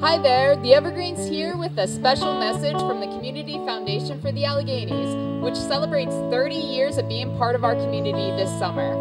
Hi there, the Evergreens here with a special message from the Community Foundation for the Alleghenies, which celebrates 30 years of being part of our community this summer.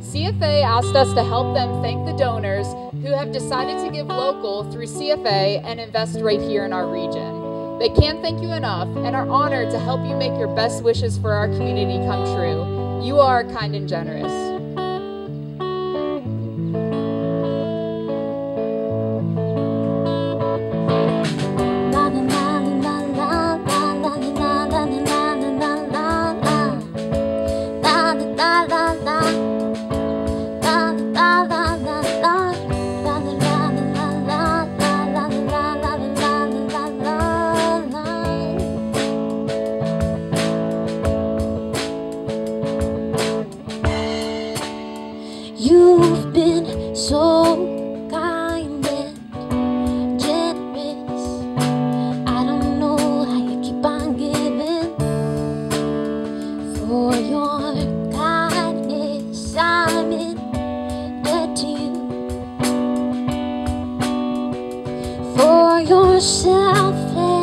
CFA asked us to help them thank the donors who have decided to give local through CFA and invest right here in our region. They can't thank you enough and are honored to help you make your best wishes for our community come true. You are kind and generous. for yourself.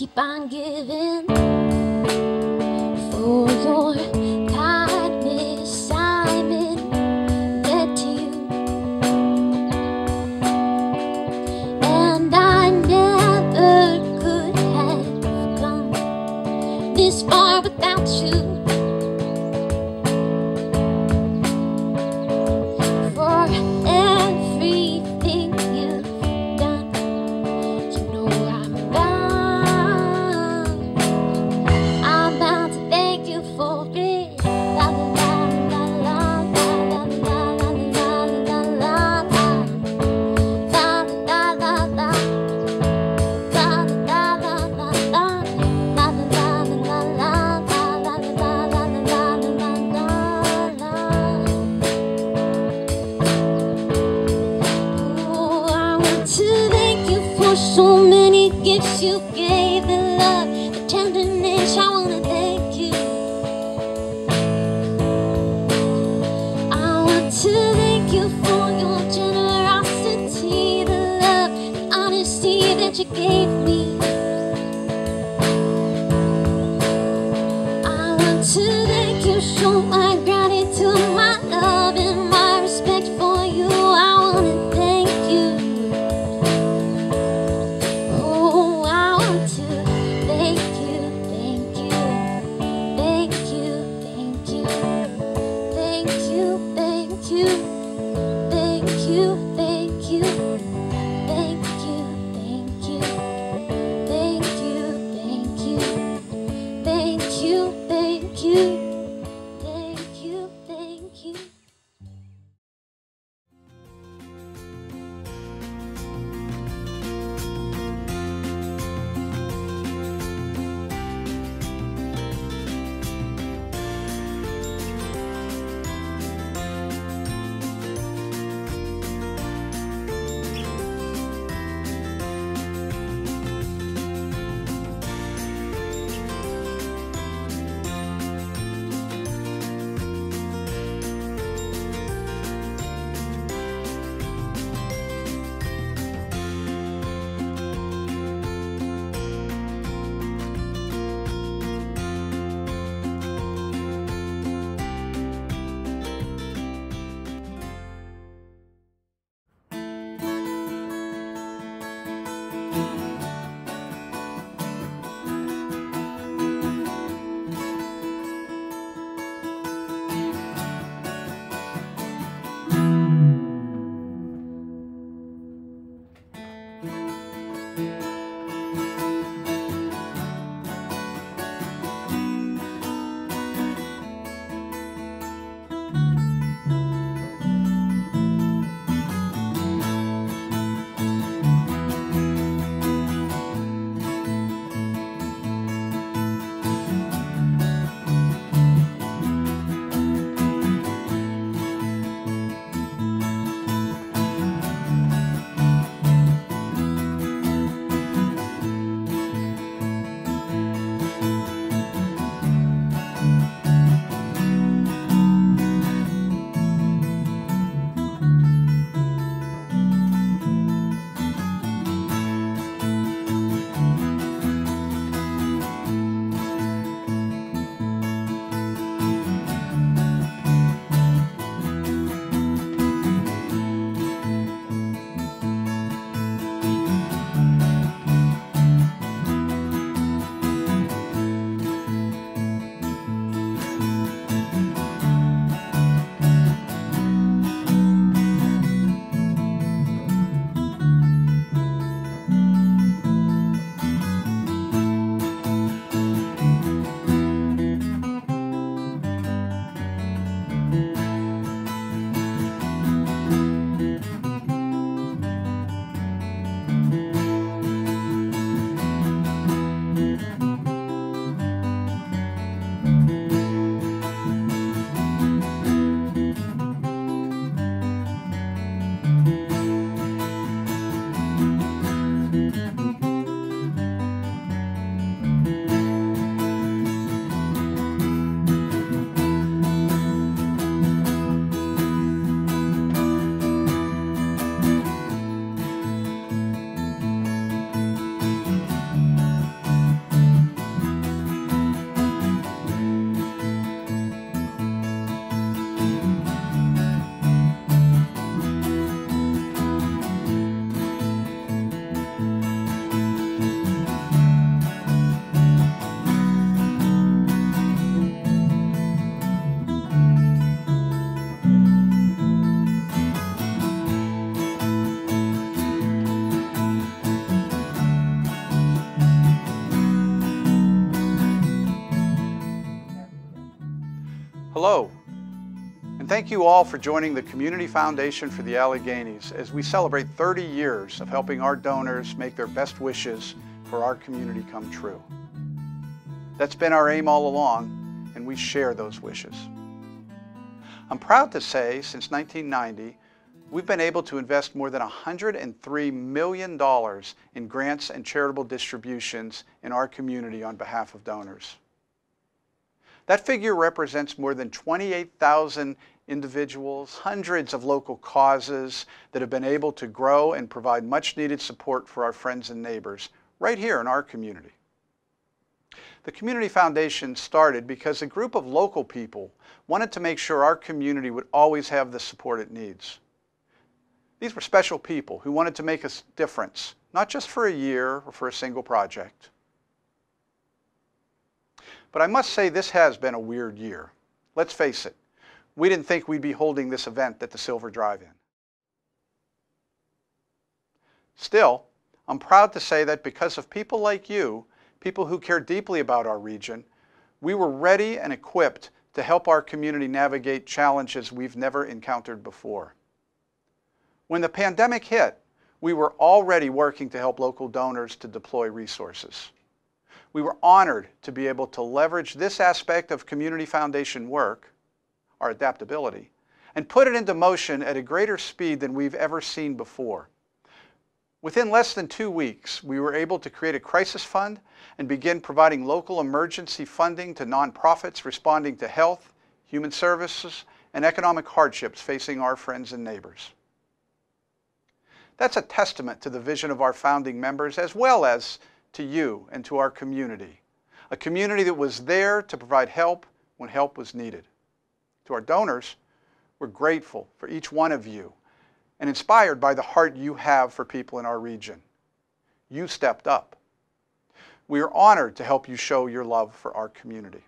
Keep on giving for your you gave the love, the tenderness. I want to thank you. I want to thank you for your generosity, the love, the honesty that you gave me. I want to Hello, and thank you all for joining the Community Foundation for the Alleghenies as we celebrate 30 years of helping our donors make their best wishes for our community come true. That's been our aim all along, and we share those wishes. I'm proud to say, since 1990, we've been able to invest more than $103 million in grants and charitable distributions in our community on behalf of donors. That figure represents more than 28,000 individuals, hundreds of local causes that have been able to grow and provide much needed support for our friends and neighbors right here in our community. The Community Foundation started because a group of local people wanted to make sure our community would always have the support it needs. These were special people who wanted to make a difference, not just for a year or for a single project. But I must say this has been a weird year. Let's face it, we didn't think we'd be holding this event at the Silver Drive-In. Still, I'm proud to say that because of people like you, people who care deeply about our region, we were ready and equipped to help our community navigate challenges we've never encountered before. When the pandemic hit, we were already working to help local donors to deploy resources. We were honored to be able to leverage this aspect of Community Foundation work, our adaptability, and put it into motion at a greater speed than we've ever seen before. Within less than two weeks, we were able to create a crisis fund and begin providing local emergency funding to nonprofits responding to health, human services, and economic hardships facing our friends and neighbors. That's a testament to the vision of our founding members as well as to you and to our community. A community that was there to provide help when help was needed. To our donors, we're grateful for each one of you and inspired by the heart you have for people in our region. You stepped up. We are honored to help you show your love for our community.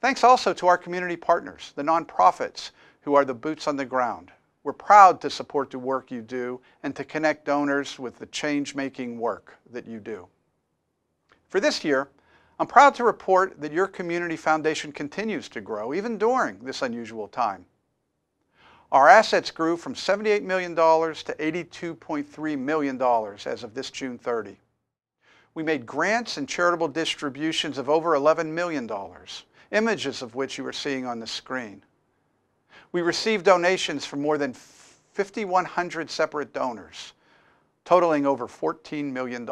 Thanks also to our community partners, the nonprofits who are the boots on the ground. We're proud to support the work you do and to connect donors with the change-making work that you do. For this year, I'm proud to report that your Community Foundation continues to grow even during this unusual time. Our assets grew from $78 million to $82.3 million as of this June 30. We made grants and charitable distributions of over $11 million, images of which you are seeing on the screen. We received donations from more than 5,100 separate donors, totaling over $14 million.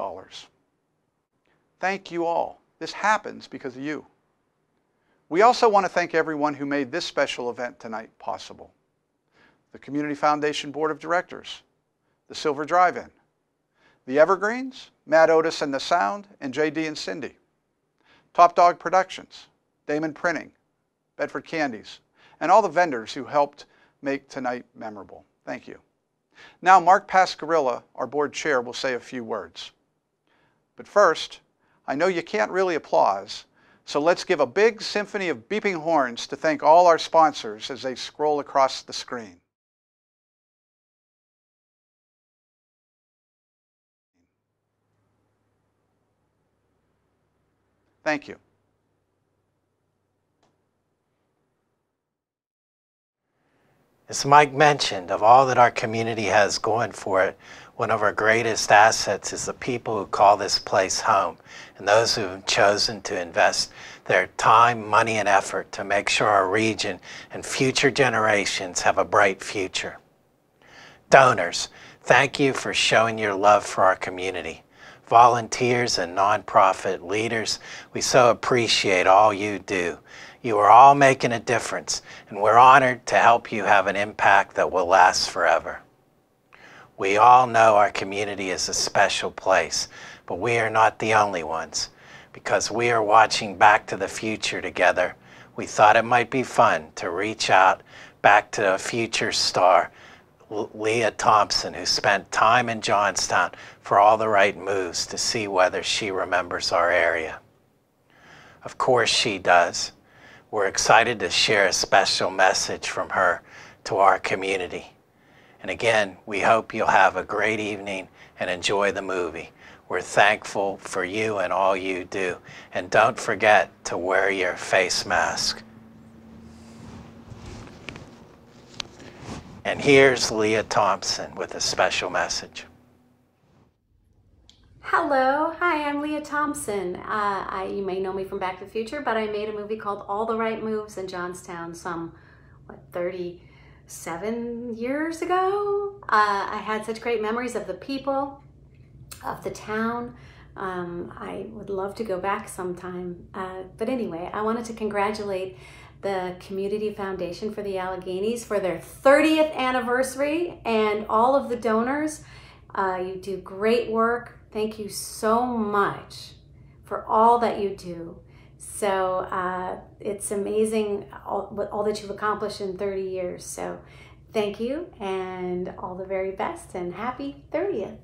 Thank you all. This happens because of you. We also want to thank everyone who made this special event tonight possible the Community Foundation Board of Directors, the Silver Drive-In, the Evergreens, Matt Otis and the Sound, and JD and Cindy, Top Dog Productions, Damon Printing, Bedford Candies, and all the vendors who helped make tonight memorable. Thank you. Now Mark Pasquerilla, our board chair, will say a few words. But first, I know you can't really applause, so let's give a big symphony of beeping horns to thank all our sponsors as they scroll across the screen. Thank you. As Mike mentioned, of all that our community has going for it, one of our greatest assets is the people who call this place home and those who have chosen to invest their time, money, and effort to make sure our region and future generations have a bright future. Donors, thank you for showing your love for our community volunteers and nonprofit leaders, we so appreciate all you do. You are all making a difference, and we're honored to help you have an impact that will last forever. We all know our community is a special place, but we are not the only ones. Because we are watching back to the future together, we thought it might be fun to reach out back to a future star Lea Thompson, who spent time in Johnstown for all the right moves to see whether she remembers our area. Of course she does. We're excited to share a special message from her to our community. And again, we hope you'll have a great evening and enjoy the movie. We're thankful for you and all you do. And don't forget to wear your face mask. And here's Lea Thompson with a special message. Hello, hi, I'm Lea Thompson. Uh, I, you may know me from Back to the Future, but I made a movie called All the Right Moves in Johnstown some, what, 37 years ago? Uh, I had such great memories of the people, of the town. Um, I would love to go back sometime. Uh, but anyway, I wanted to congratulate the Community Foundation for the Alleghenies for their 30th anniversary and all of the donors. Uh, you do great work. Thank you so much for all that you do. So uh, it's amazing all, all that you've accomplished in 30 years. So thank you and all the very best and happy 30th.